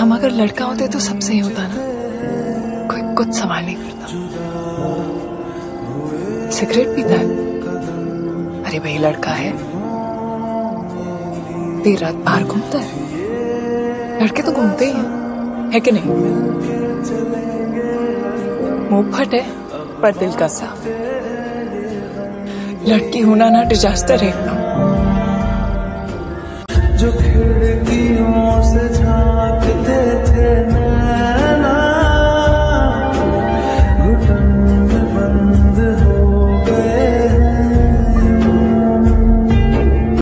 हम अगर लड़का होते तो सब सही होता ना, कोई कुछ सवाल नहीं करता। सिगरेट पीता है। अरे भाई, लड़का है। देर रात बाहर घूमता है। लड़के तो घूमते ही हैं। है कि नहीं? मुँह फट है, पर दिल का साफ़। लड़की होना ना डिजास्टर है। एकदम जो